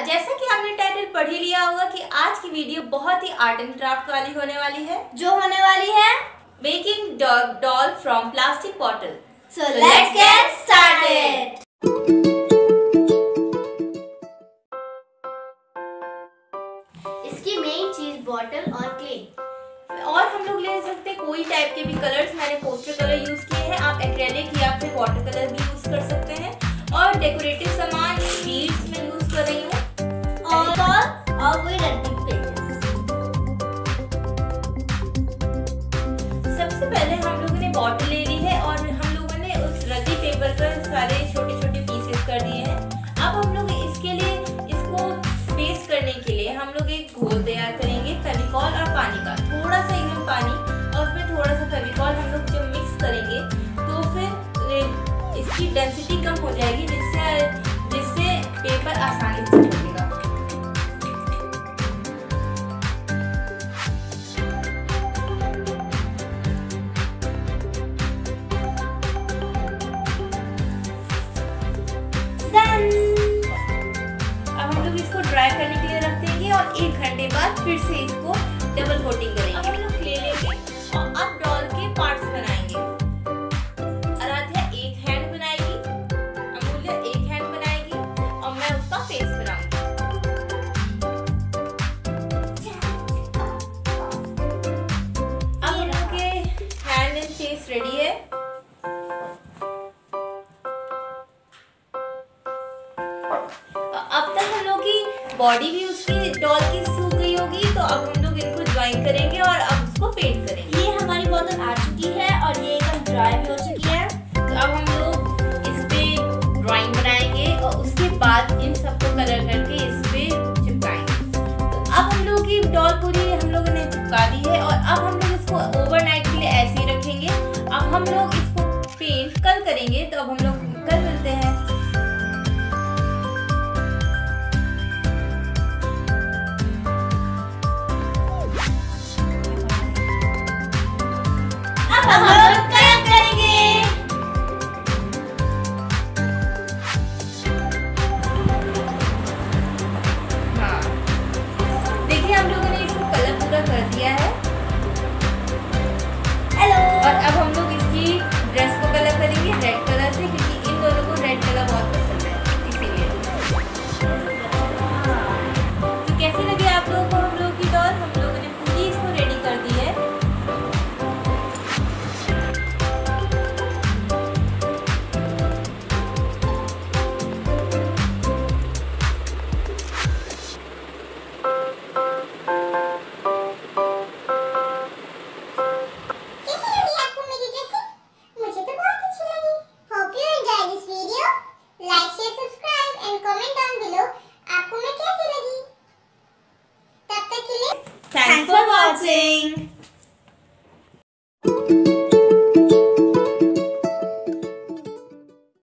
जैसा कि आपने टाइटल पढ़ ही लिया होगा कि आज की वीडियो बहुत ही आर्ट एंड क्राफ्ट वाली होने वाली है। जो होने वाली है। Making doll from plastic bottle so let's get started इसकी मेन चीज़ बॉटल और क्ले और हम लोग ले सकते हैं कोई टाइप के भी कलर्स मैंने इसकी डेंसिटी कम हो जाएगी, जिससे जिससे पेपर आसानी से चिपकेगा अब हम लोग इसको ड्राई करने के लिए रख और एक घंटे बाद फिर से इसको डबल कोटिंग करेंगे। बॉडी भी उसकी डॉल की सूख गई होगी तो अब हम लोग इनको ज्वाइन करेंगे और अब उसको पेंट करेंगे। ये हमारी बोतल आ चुकी है और ये एकदम ड्राई भी हो चुकी है। तो अब हम लोग इस पे ड्राइंग बनाएँगे और उसके बाद इन सबको कलर करके इस पे चिपकाएँगे। तो अब हम लोग की डॉल पूरी हम लोगों ने चिपका दी blessing.